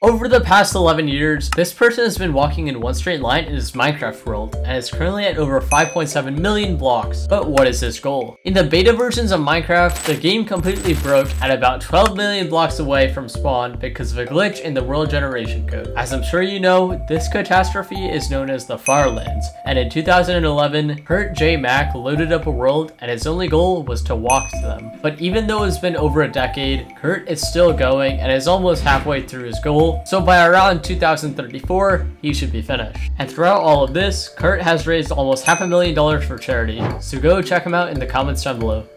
Over the past 11 years, this person has been walking in one straight line in his Minecraft world and is currently at over 5.7 million blocks. But what is his goal? In the beta versions of Minecraft, the game completely broke at about 12 million blocks away from spawn because of a glitch in the world generation code. As I'm sure you know, this catastrophe is known as the Farlands, and in 2011, Kurt J. Mac loaded up a world and his only goal was to walk to them. But even though it's been over a decade, Kurt is still going and is almost halfway through his goal so by around 2034, he should be finished. And throughout all of this, Kurt has raised almost half a million dollars for charity, so go check him out in the comments down below.